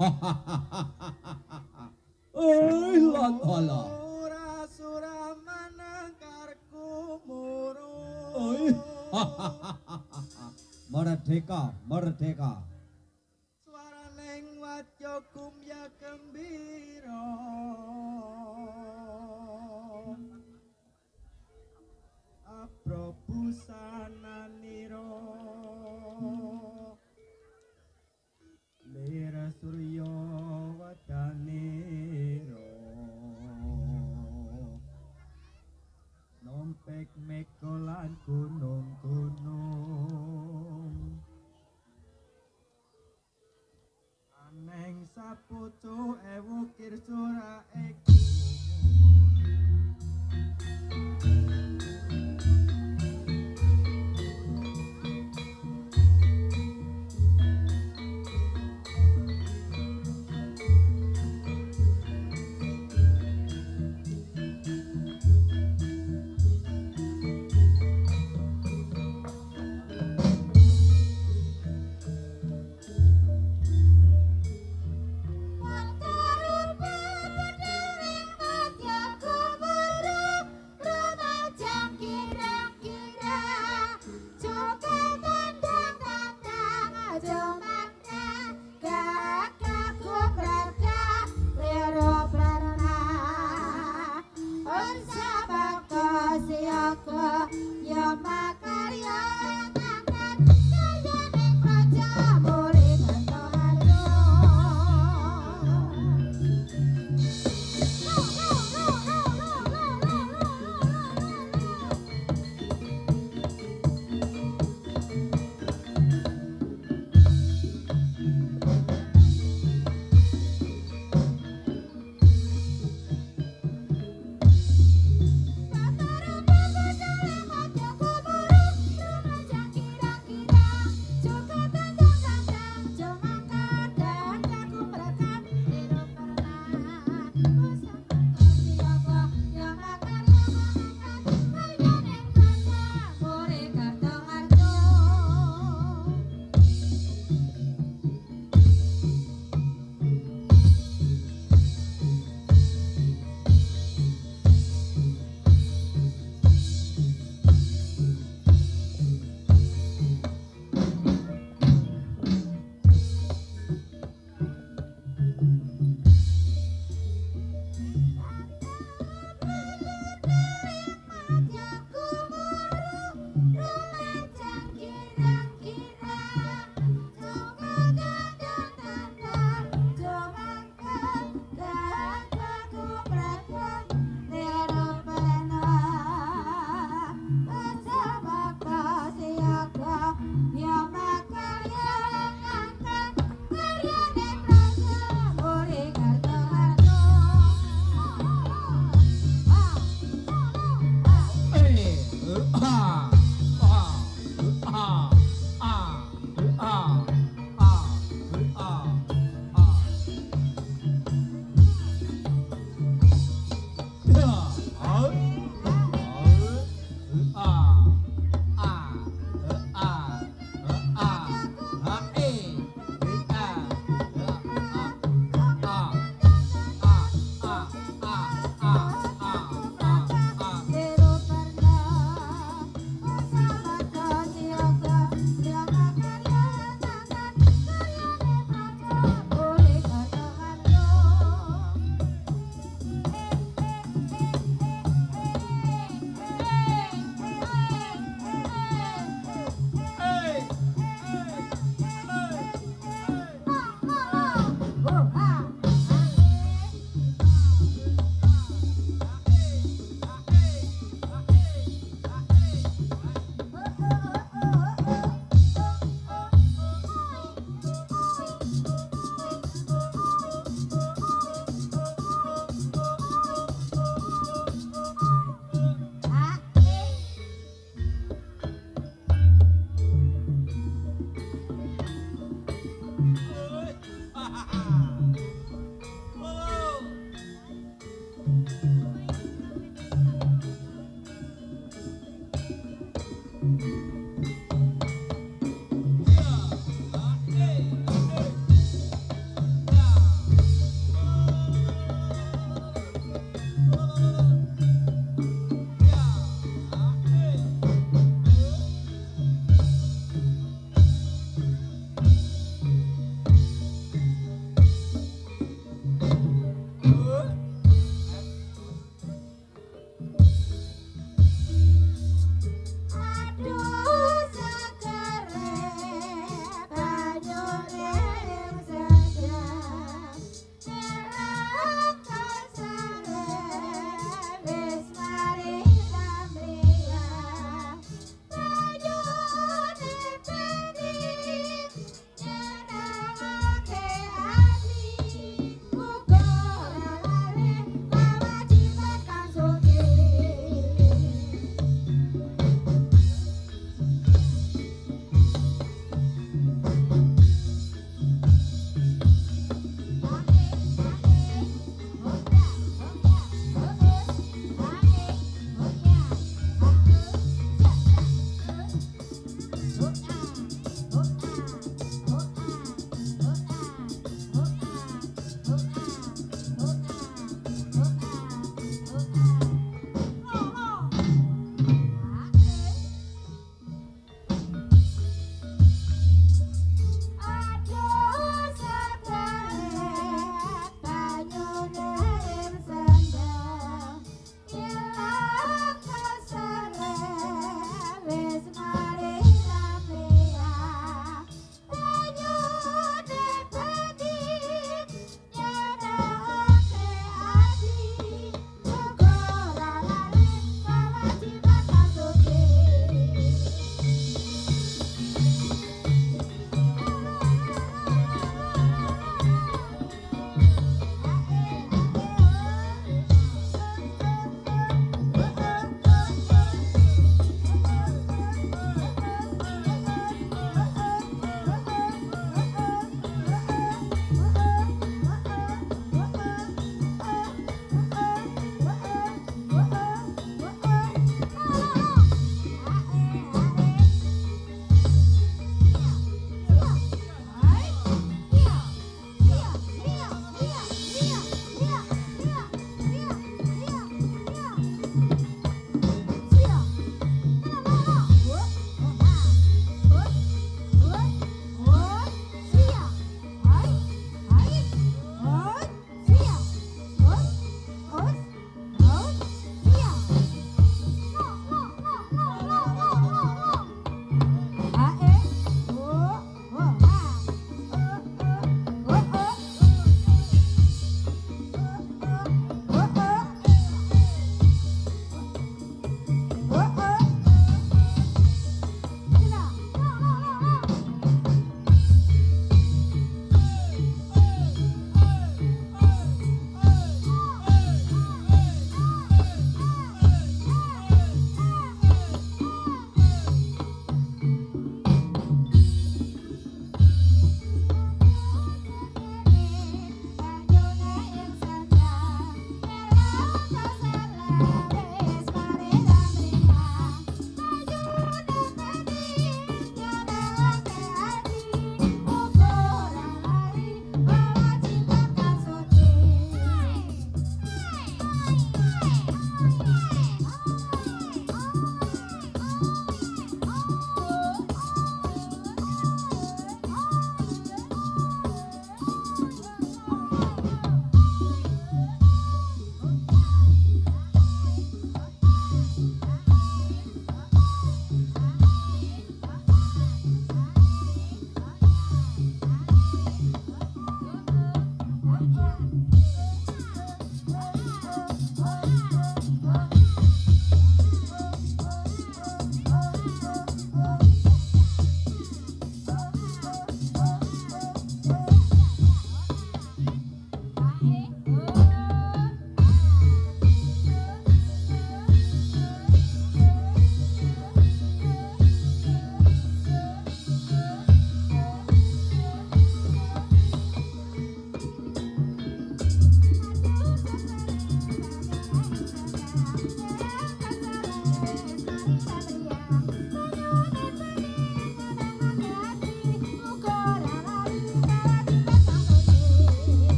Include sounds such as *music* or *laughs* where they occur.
Oi. Ora muru. Oi. *laughs* Merdeka, merdeka. Swaraning wadya kumya gembira. Aprobusa Africa